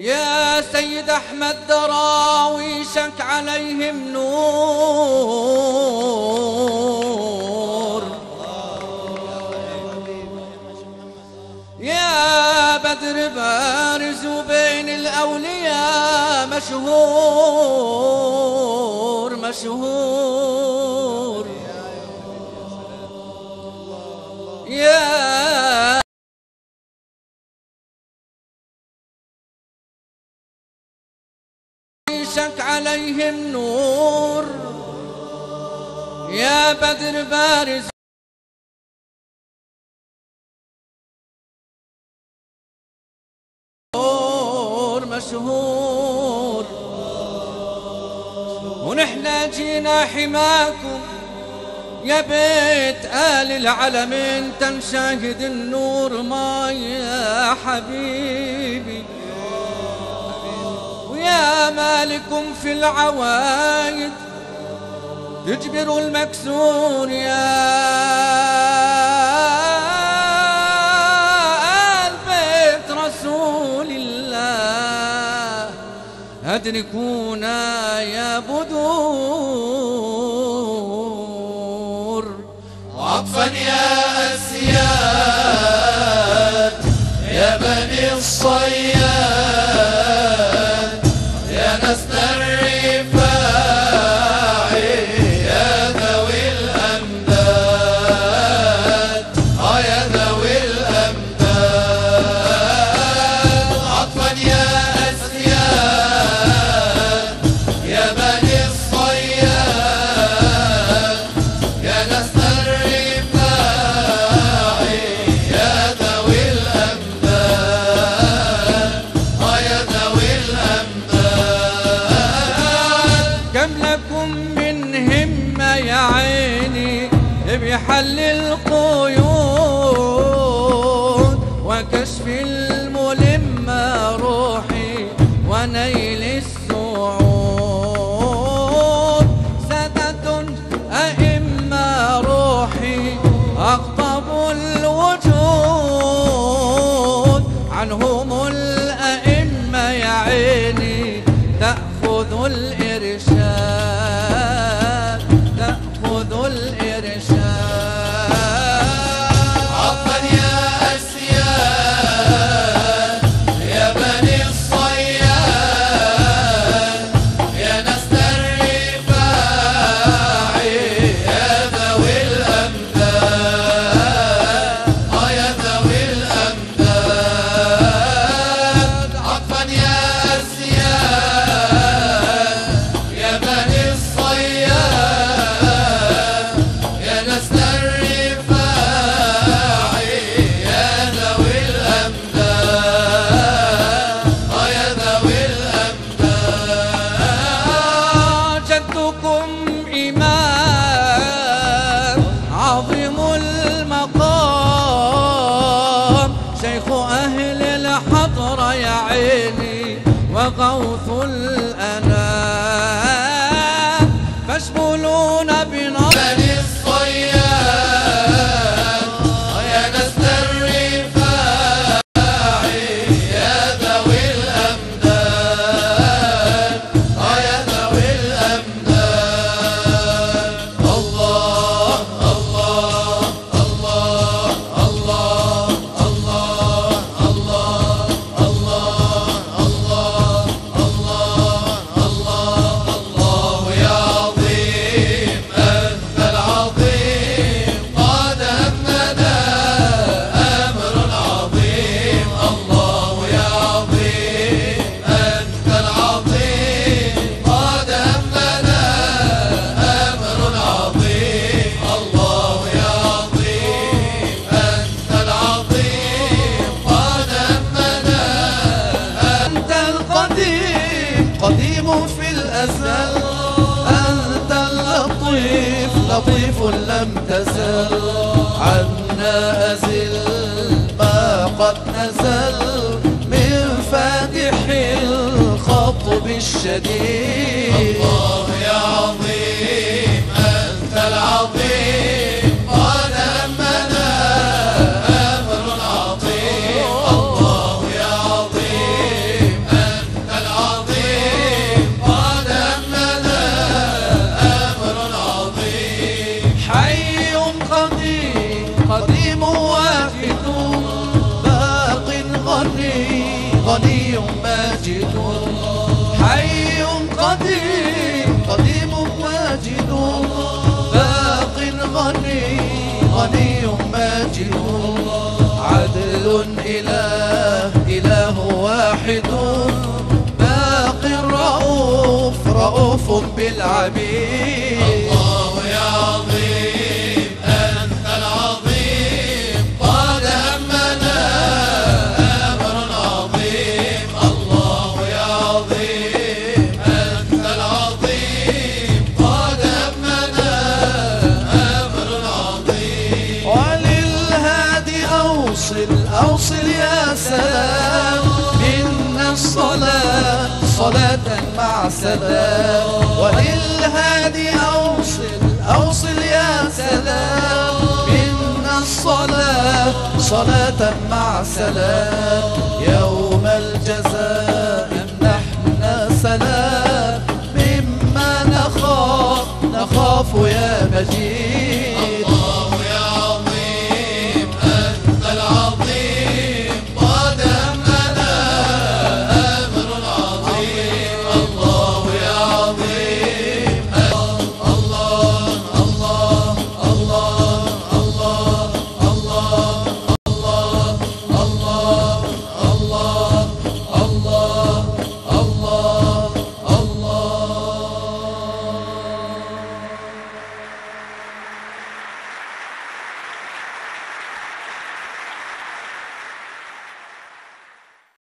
يا سيد أحمد دراويشك عليهم نور. يا بدر بارز بين الأولياء مشهور مشهور. عليهم نور. يا بدر بارز. مشهور مشهور. ونحن جينا حماكم. يا بيت آل العلم انت مشاهد النور ما يا حبيبي. مالكم في العوايد. تجبروا المكسور يا آل بيت رسول الله. أدركونا يا بدور. عطفا يا أسياد يا بني الصياد القيود وكشف الملمة روحي ونيل عيني وغوث الأنام. لطيف لم تزل عنا أزل ما قد نزل. من فاتح الخطب الشديد الله يا عظيم أنت العظيم. غني ماجد. حي قديم قديم ماجد. باق غني غني ماجد. عدل إله إله واحد. باق رؤوف رؤوف بالعبيد. أوصل أوصل يا سلام. منا الصلاة صلاة مع سلام. وللهادي أوصل أوصل يا سلام. منا الصلاة صلاة مع سلام. يوم الجزاء